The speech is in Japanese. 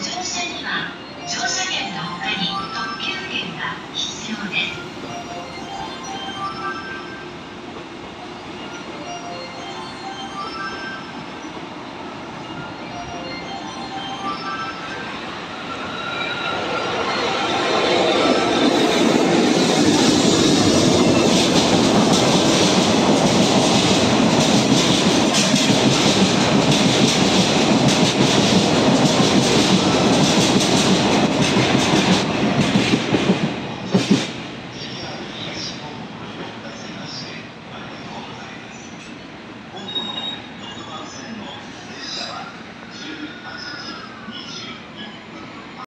乗車には乗車